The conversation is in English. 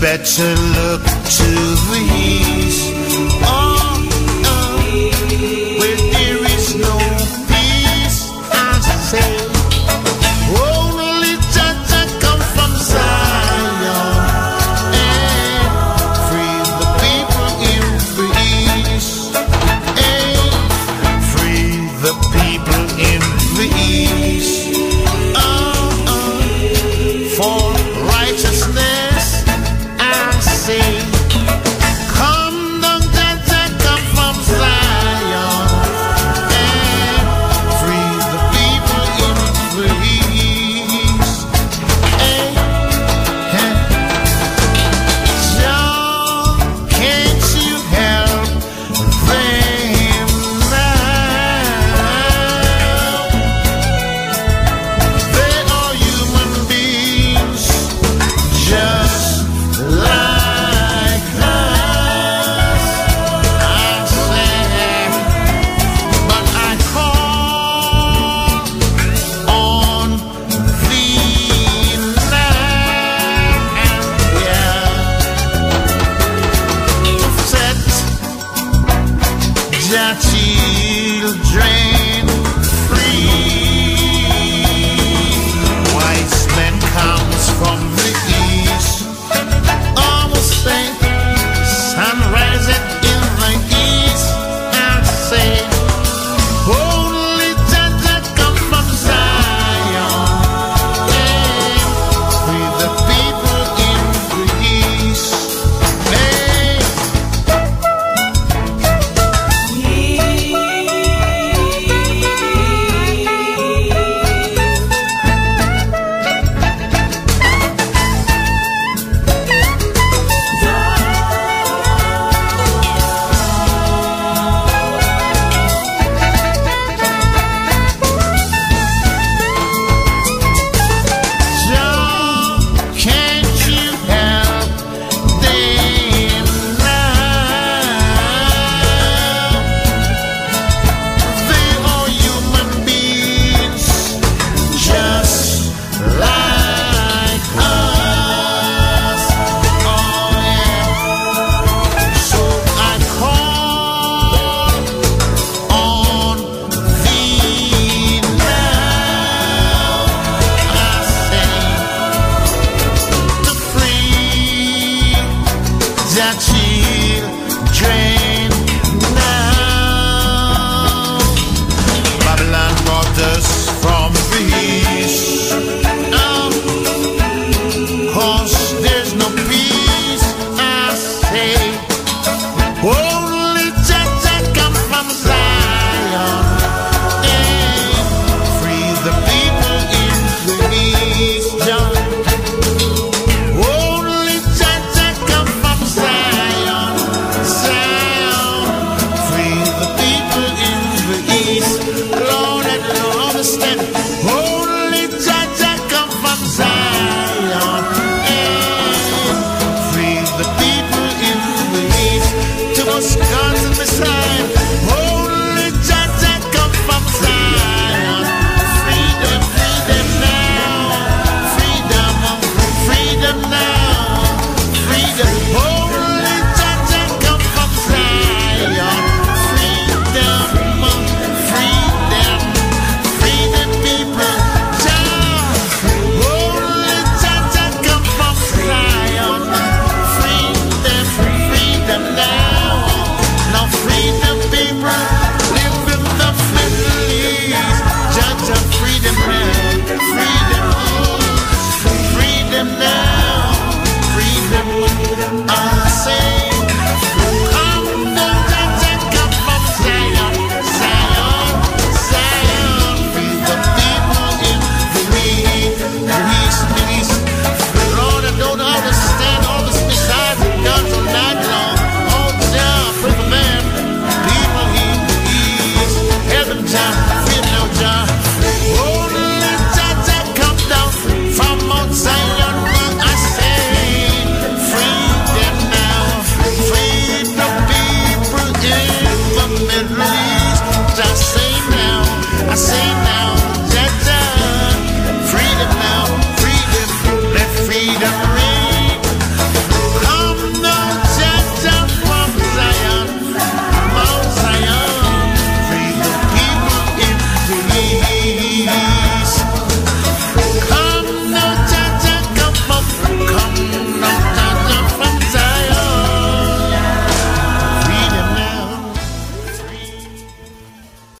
better look to the east. Uh, uh, where there is no peace, I say. Only from Zion free the people in the east. Free the people in the east. Uh, for dream.